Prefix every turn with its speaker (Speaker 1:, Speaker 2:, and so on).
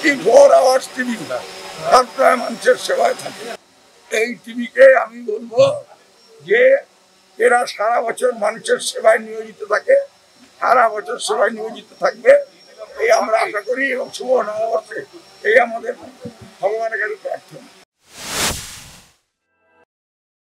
Speaker 1: Twenty four hours TV সবসময় মানুষের সেবায় থাকে। এই টিভিকে আমি বলব যে, এরা সারা বছর মানুষের সেবায় নিয়োজিত থাকে। সারা বছর সেবায় নিয়োজিত থাকবে। এই আমরা আশা করি এবং শুভ নববর্ষে এই আমাদের